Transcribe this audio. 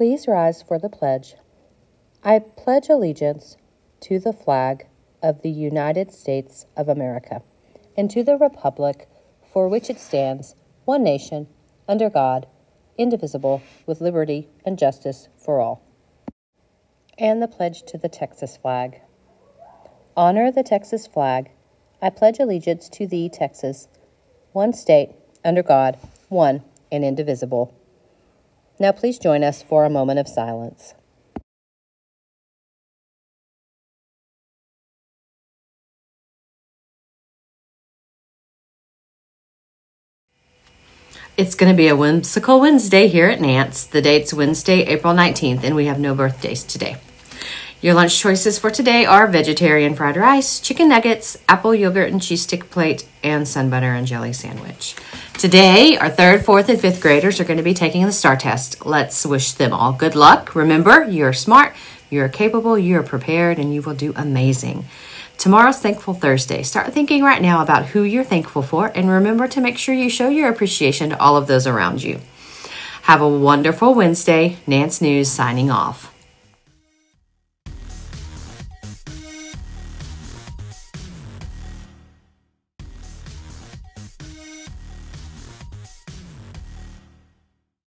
Please rise for the pledge. I pledge allegiance to the flag of the United States of America and to the republic for which it stands, one nation, under God, indivisible, with liberty and justice for all. And the pledge to the Texas flag. Honor the Texas flag. I pledge allegiance to thee, Texas, one state, under God, one and indivisible. Now please join us for a moment of silence. It's going to be a whimsical Wednesday here at Nance. The date's Wednesday, April 19th, and we have no birthdays today. Your lunch choices for today are vegetarian fried rice, chicken nuggets, apple yogurt and cheese stick plate, and sun butter and jelly sandwich. Today, our third, fourth, and fifth graders are going to be taking the STAAR test. Let's wish them all good luck. Remember, you're smart, you're capable, you're prepared, and you will do amazing. Tomorrow's Thankful Thursday. Start thinking right now about who you're thankful for, and remember to make sure you show your appreciation to all of those around you. Have a wonderful Wednesday. Nance News signing off.